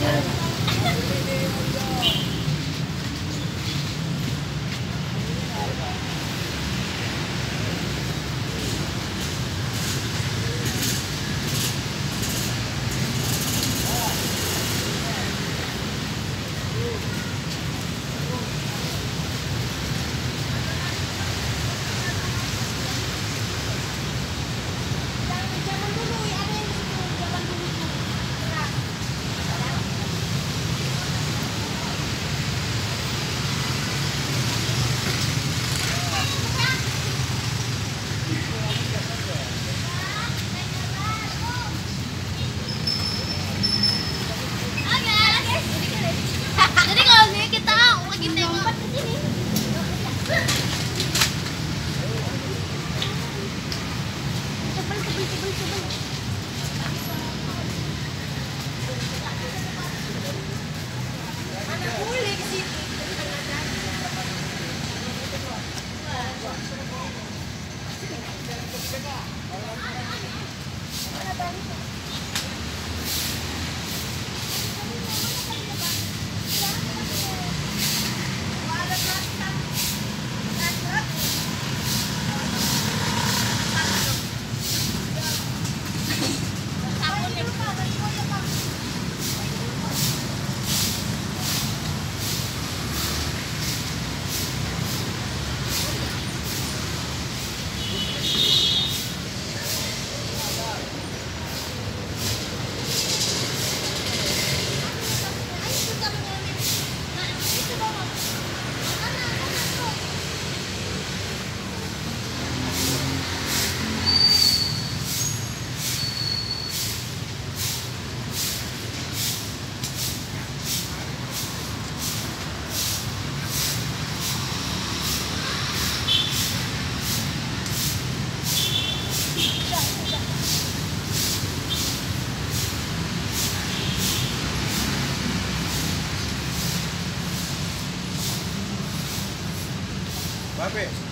Yeah. 제가 Va bene.